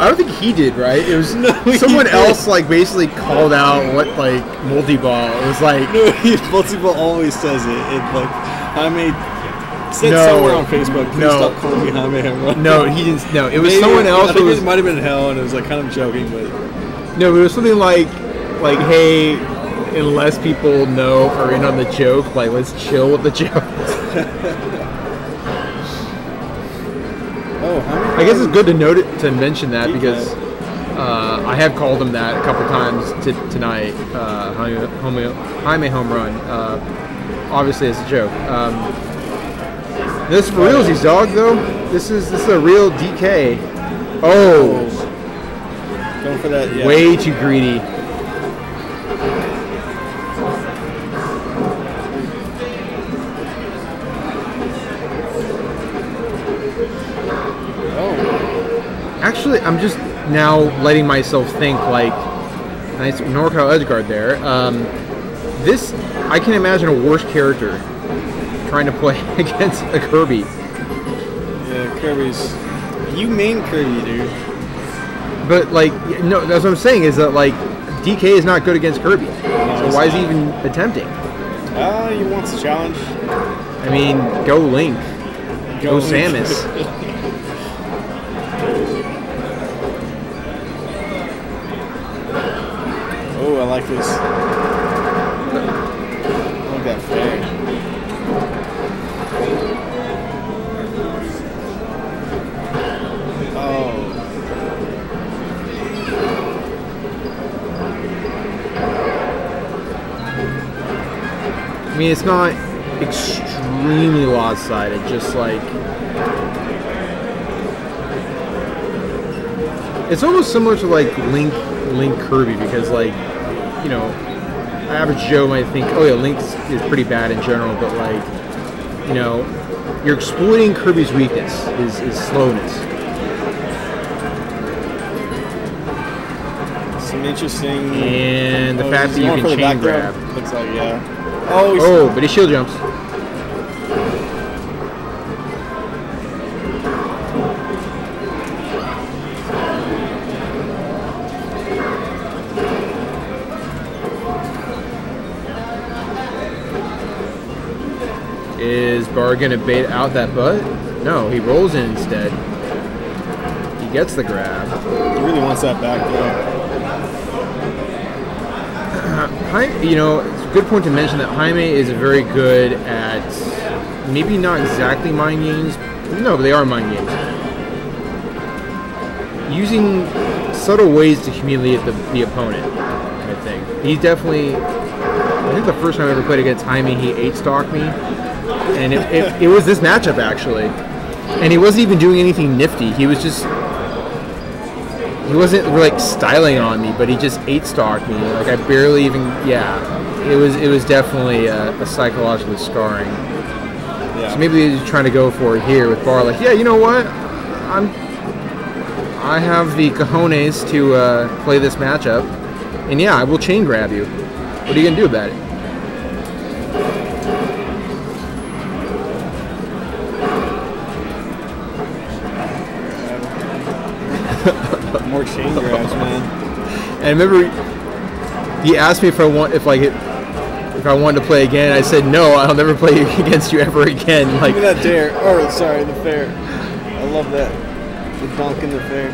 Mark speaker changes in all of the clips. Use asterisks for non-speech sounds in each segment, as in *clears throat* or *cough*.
Speaker 1: I don't think he did, right? It was *laughs*
Speaker 2: No,
Speaker 1: someone else like basically called out what like multi-ball. It was like
Speaker 2: No, he, multiple always says it. It like Jaime said
Speaker 1: No.
Speaker 2: somewhere on Facebook. Please
Speaker 1: No.
Speaker 2: stop calling me Jaime
Speaker 1: no, he didn't. No, it was
Speaker 2: Maybe-
Speaker 1: someone else.
Speaker 2: I think
Speaker 1: was,
Speaker 2: it might have been hell, and it was like kind of joking, but
Speaker 1: no, it was something like like hey, unless people know are in on the joke, like let's chill with the joke. *laughs*
Speaker 2: oh,
Speaker 1: I guess it's good to note it, to mention that because uh, I have called him that a couple times t- tonight. Uh, Jaime, Jaime, home run. Uh, obviously, it's a joke. Um, this for realsies, dog. Though this is this is a real DK. Oh,
Speaker 2: Going for that. Yeah.
Speaker 1: way too greedy. Actually, I'm just now letting myself think like nice NorCal Edgeguard there. Um, this I can imagine a worse character trying to play *laughs* against a Kirby.
Speaker 2: yeah. Kirby's. You main Kirby, dude.
Speaker 1: But like, no, that's what I'm saying is that like DK is not good against Kirby. So
Speaker 2: he's
Speaker 1: why is he even attempting?
Speaker 2: Ah, he wants a challenge.
Speaker 1: I mean, go Link, go,
Speaker 2: Link.
Speaker 1: Samus. *laughs*
Speaker 2: Oh, I like this. I like that. Oh.
Speaker 1: I mean, it's not extremely lopsided. Just like it's almost similar to like Link, Link Kirby because like you know, average Joe might think, oh yeah, Link is pretty bad in general, but like you know, you're exploiting Kirby's weakness, his, his slowness.
Speaker 2: Some interesting.
Speaker 1: And the
Speaker 2: Oh,
Speaker 1: fact that you can chain grab.
Speaker 2: Looks like yeah. Oh,
Speaker 1: Oh, but he shield jumps. Bard gonna bait out that butt? No, he rolls in instead. He gets the grab.
Speaker 2: he really wants that back. *clears throat*
Speaker 1: Jaime, you know, it's a good point to mention that Jaime is very good at maybe not exactly mind games. No, but they are mind games. Using subtle ways to humiliate the, the opponent, I think. He definitely, I think the first time I ever played against Jaime, he eight stalked me. And it, it, it was this matchup, actually. And he wasn't even doing anything nifty. He was just he wasn't like styling on me, but he just eight stalked me. Like I barely even, yeah. It was it was definitely a, a psychological scarring.
Speaker 2: Yeah.
Speaker 1: So maybe he's trying to go for it here with Bard. Like, yeah, you know what? I'm I have the cojones to uh, play this matchup, and yeah, I will chain grab you. What are you gonna do about it?
Speaker 2: More chain grabs, man.
Speaker 1: And I remember he asked me if I want if like it, if I wanted to play again. I said no, I'll never play *laughs* against you ever again. Like
Speaker 2: Look at that dair. Or sorry, the fair. I love that. The dunk in the fair.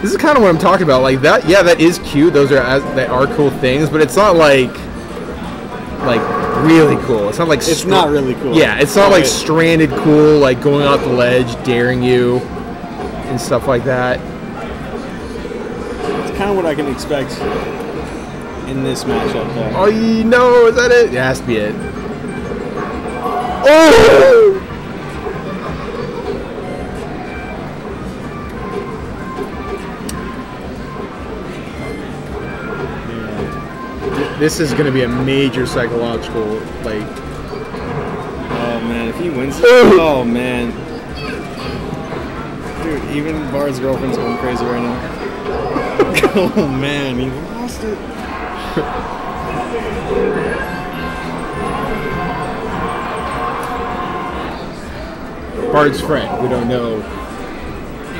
Speaker 1: This is kind of what I'm talking about. Like that, yeah, that is cute. Those are as, that are cool things, but it's not like like really cool. It's not like
Speaker 2: It's not really cool.
Speaker 1: Yeah, it's not like stranded cool, like going off the ledge, daring you, and stuff like that.
Speaker 2: Kind of what I can expect in this matchup, though.
Speaker 1: Oh, you know, is that it? It has to be it. Oh! This is going to be a major psychological, like,
Speaker 2: Oh man, if he wins this, oh man. Dude, even Bard's girlfriend's going crazy right now. *laughs* oh man, he lost it.
Speaker 1: Bard's friend. We don't know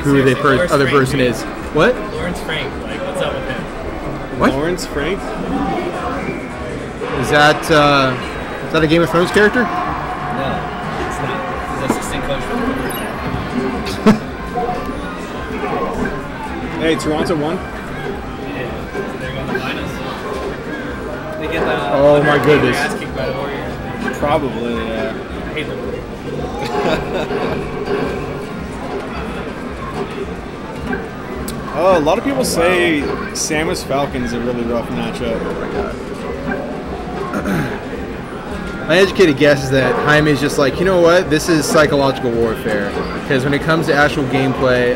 Speaker 1: who the per-
Speaker 3: Lawrence
Speaker 1: other
Speaker 3: Frank,
Speaker 1: person
Speaker 3: dude.
Speaker 1: is. What?
Speaker 3: Lawrence Frank, like, what's up with him?
Speaker 1: What?
Speaker 2: Lawrence Frank?
Speaker 1: Is that uh, is that a Game of Thrones character?
Speaker 3: No, it's not. He's assistant coach for the Clippers now.
Speaker 2: Hey, Toronto won.
Speaker 1: Oh my
Speaker 3: Undertaker
Speaker 1: goodness.
Speaker 3: Ass kicked by the Warriors.
Speaker 2: Probably, yeah.
Speaker 3: I hate them.
Speaker 2: Oh, a lot of people say Samus Falcon's a really rough matchup.
Speaker 1: Oh *clears throat* My educated guess is that Jaime is just like, you know what? This is psychological warfare. Because when it comes to actual gameplay,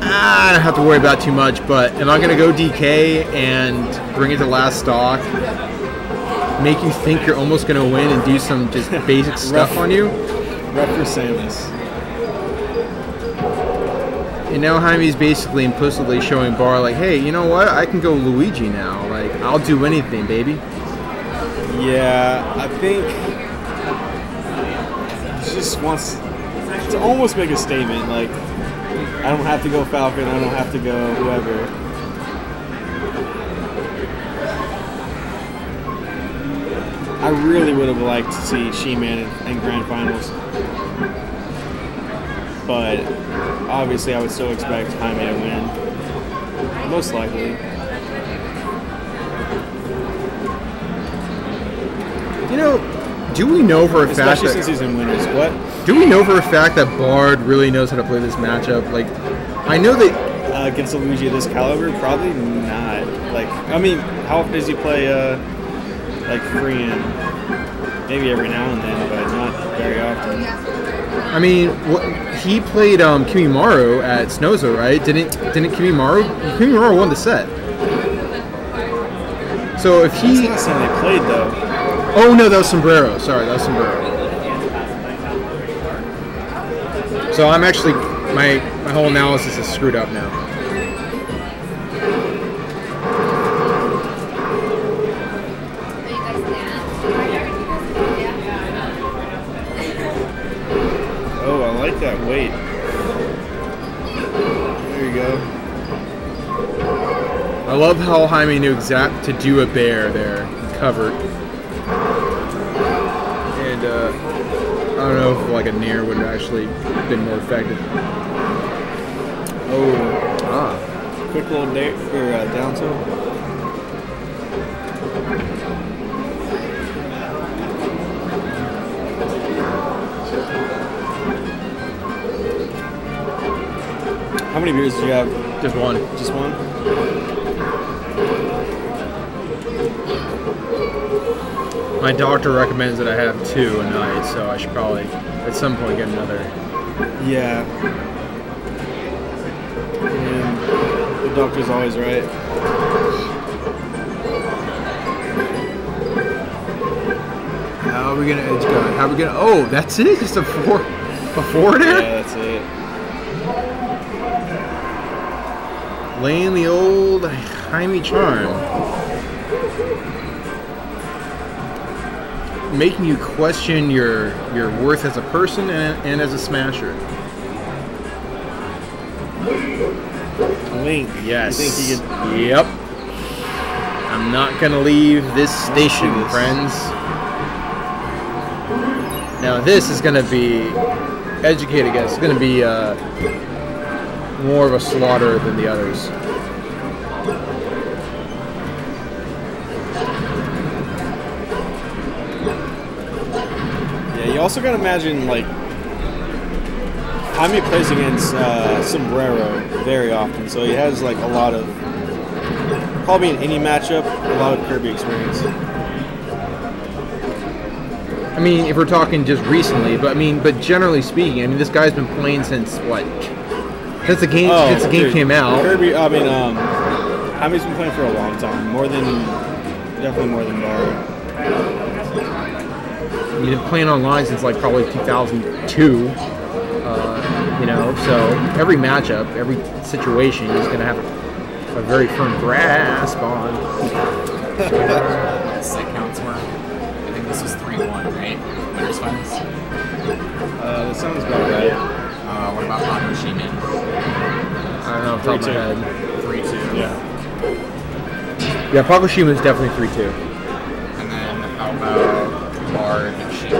Speaker 1: ah, I don't have to worry about too much. But am I going to go DK and bring it to last stock? Make you think you're almost going to win and do some just *laughs* basic stuff on you?
Speaker 2: For Samus.
Speaker 1: And now Jaime's basically implicitly showing Bard, like, hey, you know what? I can go Luigi now. Like, I'll do anything, baby.
Speaker 2: Yeah, I think he just wants to almost make a statement. Like, I don't have to go Falcon. I don't have to go whoever. I really would have liked to see She-Man in, in grand finals, but obviously I would still expect Jaime to win. Most likely.
Speaker 1: You know, do we know for a fact
Speaker 2: Especially
Speaker 1: that
Speaker 2: since he's in winners. What?
Speaker 1: Do we know for a fact that Bard really knows how to play this matchup? Like, I know that
Speaker 2: Uh, against a Luigi of this caliber? Probably not. Like, I mean, how often does he play, uh, like, Korean? Maybe every now and then, but not very often.
Speaker 1: I mean, what, he played um, Kimimaru at Snozo, right? Didn't didn't Kimimaru? Kimimaru won the set. So if
Speaker 2: That's
Speaker 1: he,
Speaker 2: not they played, though.
Speaker 1: oh no, that was Sombrero. Sorry, that was Sombrero. So I'm actually my my whole analysis is screwed up now.
Speaker 2: That weight. There you go.
Speaker 1: I love how Jaime knew exact to do a bair there, covered. And uh, I don't know if like a nair would have actually been more effective.
Speaker 2: Oh,
Speaker 1: Ah.
Speaker 2: quick little da- or, uh, down tilt. Many beers do you have?
Speaker 1: Just one.
Speaker 2: Just one?
Speaker 1: My doctor recommends that I have two a night, so I should probably at some point get another.
Speaker 2: Yeah. And the doctor's always right.
Speaker 1: How are we gonna edge guard? How are we gonna? Oh, that's it. Just a four, a four there.
Speaker 2: Yeah, that's it.
Speaker 1: Laying the old Jaime charm. Making you question your your worth as a person and, and as a smasher.
Speaker 2: Link.
Speaker 1: Yes.
Speaker 2: You think he could?
Speaker 1: Yep. I'm not gonna leave this station,
Speaker 2: this.
Speaker 1: friends. Now this is gonna be educated guess. It's gonna be uh, more of a slaughter than the others.
Speaker 2: Also gotta imagine like Jaime plays against uh, Sombrero very often, so he has like a lot of probably in any matchup, a lot of Kirby experience.
Speaker 1: I mean, if we're talking just recently, but I mean, but generally speaking, I mean, this guy's been playing since what? Since the game, since the game
Speaker 2: Oh, dude,
Speaker 1: came out.
Speaker 2: Kirby. I mean, um, Jaime's been playing for a long time, more than definitely more than Bard.
Speaker 1: He's been playing online since like probably 2002. Uh, you know, so every matchup, every situation, is going to have a, a very firm grasp on. *laughs*
Speaker 4: Set counts were. I think this was 3 1, right? Winners finals.
Speaker 2: Uh, that sounds about right.
Speaker 4: Uh, what about Paco Sheeman?
Speaker 1: I don't know off top of my
Speaker 2: Three, two.
Speaker 1: head.
Speaker 4: Three two.
Speaker 2: Yeah.
Speaker 1: Yeah, Paco Shima is definitely three two.
Speaker 4: And then how about Bard
Speaker 2: I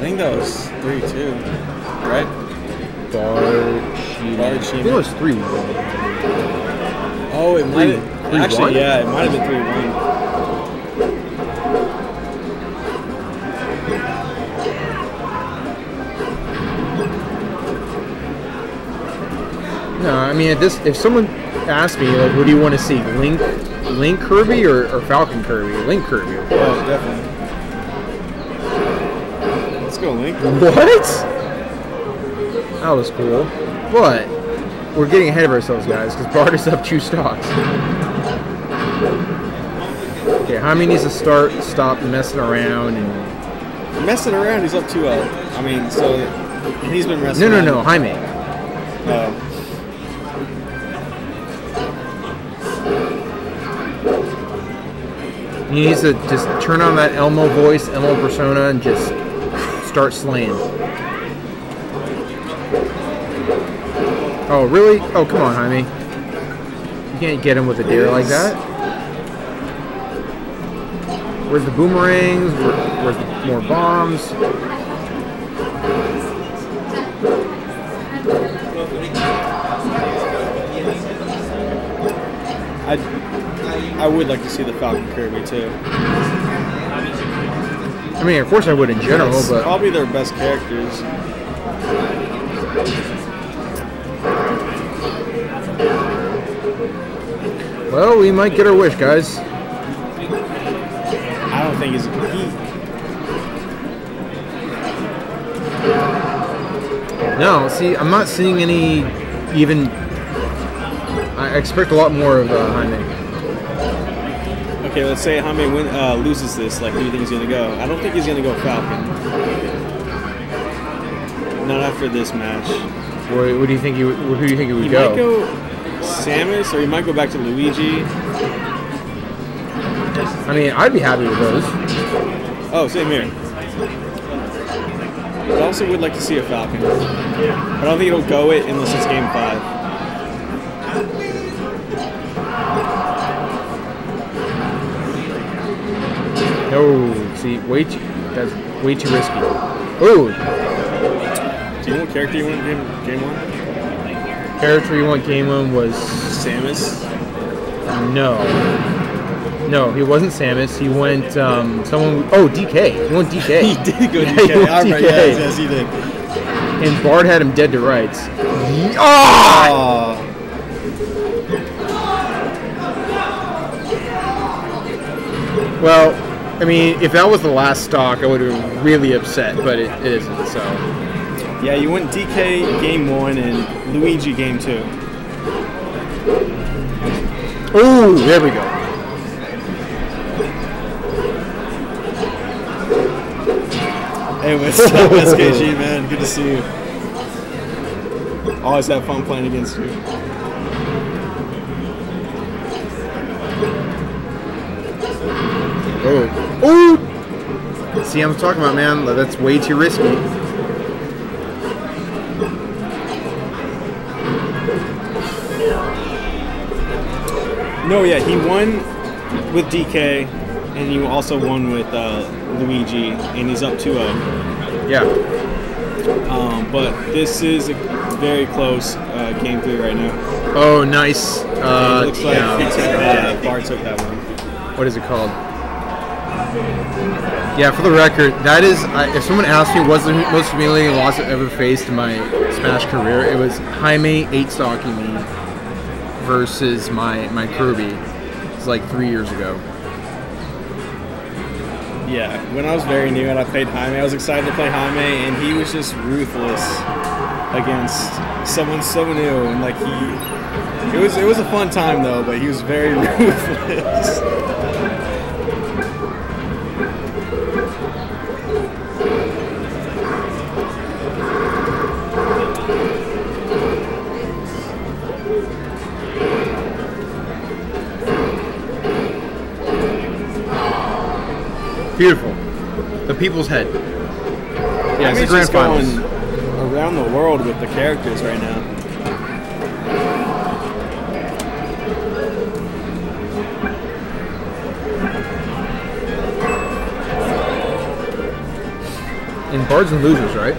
Speaker 2: think that was three two, right?
Speaker 1: Bard Shima. I think it was three one.
Speaker 2: Oh, it might have. Actually,
Speaker 1: one?
Speaker 2: yeah, it might have been three one.
Speaker 1: No, I mean at this if someone asked me like what do you want to see? Link Link Kirby or, or Falcon Kirby? Link Kirby.
Speaker 2: Oh, definitely. Let's go, Link.
Speaker 1: What? That was cool. But we're getting ahead of ourselves, guys, because Bard is up two stocks. Okay, Jaime needs to start, stop messing around, and
Speaker 2: Messing around, he's up 2-0. I mean, so and he's been messing.
Speaker 1: no,
Speaker 2: around.
Speaker 1: no, Jaime.
Speaker 2: Oh.
Speaker 1: He needs to just turn on that Elmo voice, Elmo persona, and just start slaying. Oh, really? Oh, come on, Jaime. You can't get him with a deer like that. Where's the boomerangs? Where, where's the more bombs?
Speaker 2: I would like to see the Falcon Kirby too.
Speaker 1: I mean, of course I would in general,
Speaker 2: It's
Speaker 1: but
Speaker 2: probably their best characters.
Speaker 1: well, we might get our wish, guys.
Speaker 2: I don't think he's he.
Speaker 1: No, see, I'm not seeing any even. I expect a lot more of uh, Jaime.
Speaker 2: Okay, let's say Jaime win, uh, loses this. Like, who do you think he's gonna go? I don't think he's gonna go Falcon. Not after this match.
Speaker 1: What, what do you think? You who do you think it would
Speaker 2: He
Speaker 1: go?
Speaker 2: might go Samus, or he might go back to Luigi.
Speaker 1: I mean, I'd be happy with those.
Speaker 2: Oh, same here. But I also would like to see a Falcon. But I don't think it'll go it unless it's game five.
Speaker 1: No, see, way too. That's way too risky. Oh,
Speaker 2: Do you know what character you want in game, game one?
Speaker 1: character you want game one was
Speaker 2: Samus.
Speaker 1: no, no, he wasn't Samus. He went um someone. Oh, DK. He went DK. *laughs*
Speaker 2: He did go
Speaker 1: Yeah,
Speaker 2: DK.
Speaker 1: he went
Speaker 2: All right,
Speaker 1: DK.
Speaker 2: yes, yes, he did.
Speaker 1: And Bard had him dead to rights.
Speaker 2: Oh,
Speaker 1: Well, I mean, if that was the last stock, I would have been really upset, but it, it isn't. So,
Speaker 2: yeah, you went DK game one and Luigi game two.
Speaker 1: oh, there we go.
Speaker 2: Hey, what's *laughs* up, SKG, man? Good to see you. Always have fun playing against you.
Speaker 1: Oh, oh! See, I'm talking about, man. That's way too risky.
Speaker 2: No, yeah, he won with DK, and he also won with uh, Luigi, and he's up 2 0.
Speaker 1: Yeah.
Speaker 2: Um, but this is a very close uh, game three right now.
Speaker 1: Oh, nice. Uh,
Speaker 2: looks like
Speaker 1: yeah.
Speaker 2: uh, Bard took that one.
Speaker 1: what is it called? Yeah, for the record, that is. I, if someone asked me what's the most humiliating loss I've ever faced in my Smash career, it was Jaime eight stalking me versus my my Kirby. It's like three years ago.
Speaker 2: Yeah, when I was very new and I played Jaime, I was excited to play Jaime, and he was just ruthless against someone so new, and like he, it was it was a fun time though, but he was very *laughs* ruthless.
Speaker 1: Beautiful. The people's head. Yeah, it's the grand
Speaker 2: just
Speaker 1: finals.
Speaker 2: going around the world with the characters right now.
Speaker 1: In Bards and Losers, right?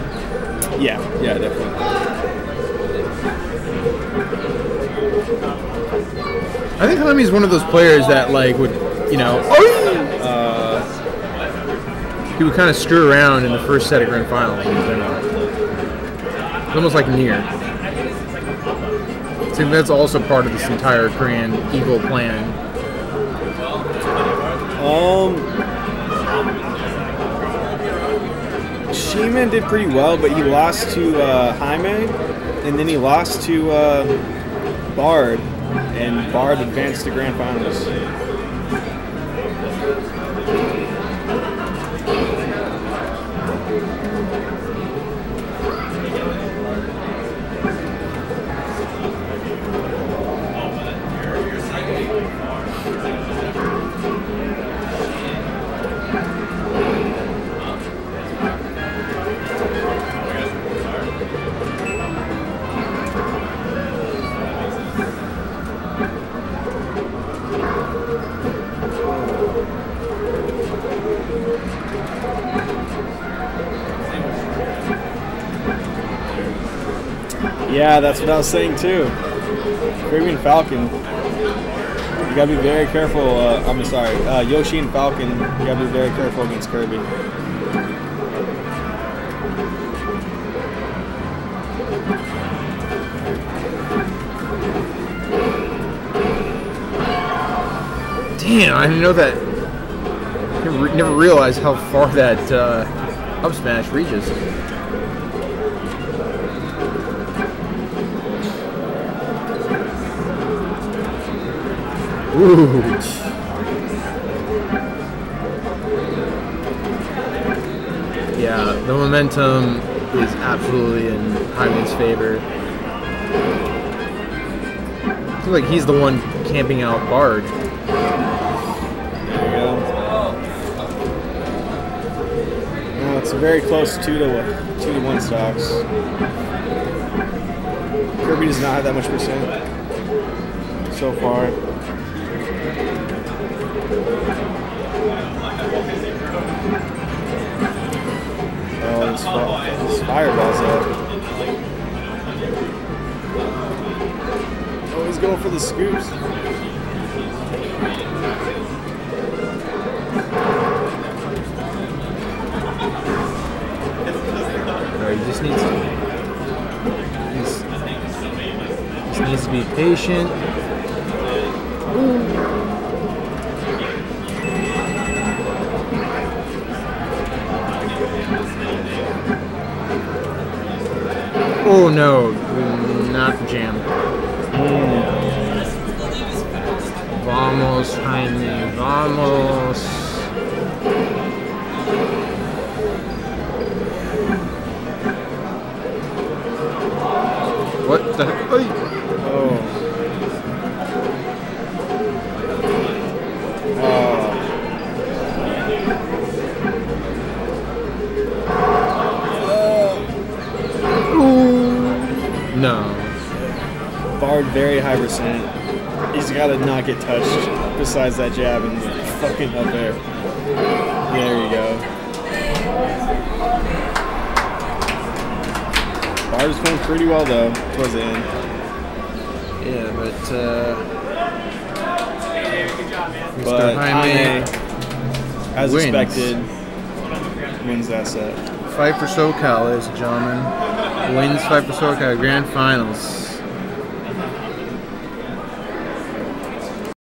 Speaker 2: Yeah, yeah, definitely.
Speaker 1: I think Jaime's one of those players that like would, you know, uh, he would kind of screw around in the first set of grand finals. It's almost like near. I that's also part of this entire grand evil plan.
Speaker 2: Um, Sheeman did pretty well, but he lost to uh, Jaime, and then he lost to uh, Bard, and Bard advanced to grand finals. Yeah, that's what I was saying too. And Falcon. You gotta be very careful. Uh, I'm sorry, uh, Yoshi and Falcon. You gotta be very careful against Kirby.
Speaker 1: Damn, I didn't know that. Never, never realized how far that uh, up smash reaches. Ooh. Yeah, the momentum is absolutely in Jaime's favor. Seems like he's the one camping out Bard.
Speaker 2: There you go. Well, it's very close two to one, two to one stocks. Kirby does not have that much percent so far. Oh, fi- this fireball's up. He's going for the scoops.
Speaker 1: No, he just needs he's- just needs to be patient. Oh no, not jam. Vamos, Jaime, vamos. What the?
Speaker 2: Oh.
Speaker 1: No.
Speaker 2: Bard very high percent. He's got to not get touched. Besides that jab and fucking up there. There you go. Bard is playing pretty well though towards the end.
Speaker 1: Yeah, but uh.
Speaker 2: But
Speaker 1: Jaime,
Speaker 2: as
Speaker 1: wins.
Speaker 2: expected, wins that set.
Speaker 1: fight for SoCal, ladies and gentlemen. Wins for SoCal grand finals.